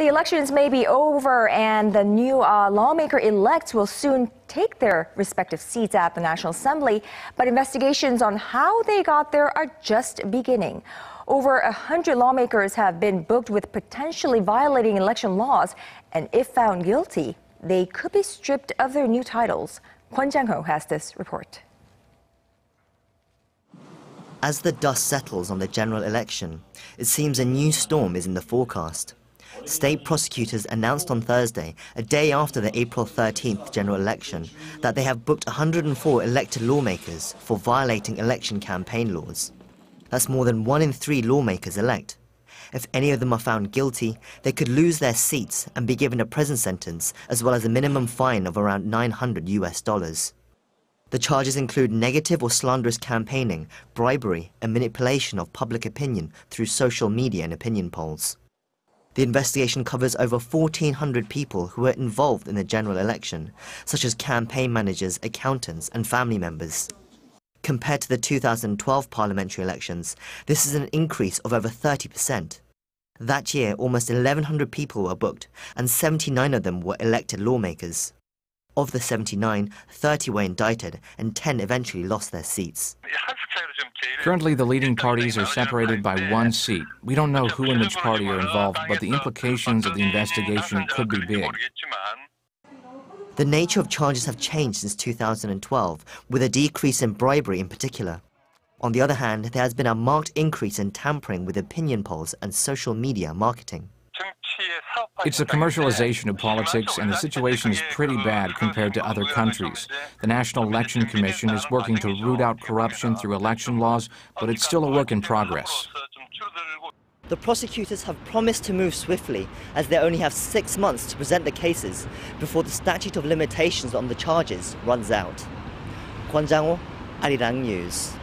The elections may be over, and the new uh, lawmaker-elects will soon take their respective seats at the National Assembly. But investigations on how they got there are just beginning. Over 100 lawmakers have been booked with potentially violating election laws, and if found guilty, they could be stripped of their new titles. Kwon Jang-ho has this report. As the dust settles on the general election, it seems a new storm is in the forecast. State prosecutors announced on Thursday, a day after the April 13th general election, that they have booked 104 elected lawmakers for violating election campaign laws. That's more than one in three lawmakers elect. If any of them are found guilty, they could lose their seats and be given a prison sentence as well as a minimum fine of around 900 US dollars. The charges include negative or slanderous campaigning, bribery, and manipulation of public opinion through social media and opinion polls. The investigation covers over 1,400 people who were involved in the general election, such as campaign managers, accountants, and family members. Compared to the 2012 parliamentary elections, this is an increase of over 30%. That year, almost 1,100 people were booked, and 79 of them were elected lawmakers. Of the 79, 30 were indicted and 10 eventually lost their seats. Currently, the leading parties are separated by one seat. We don't know who in which party are involved, but the implications of the investigation could be big. The nature of charges have changed since 2012, with a decrease in bribery in particular. On the other hand, there has been a marked increase in tampering with opinion polls and social media marketing. It's a commercialization of politics, and the situation is pretty bad compared to other countries. The National Election Commission is working to root out corruption through election laws, but it's still a work in progress. The prosecutors have promised to move swiftly, as they only have six months to present the cases before the statute of limitations on the charges runs out. Kwon Jang-ho, Arirang News.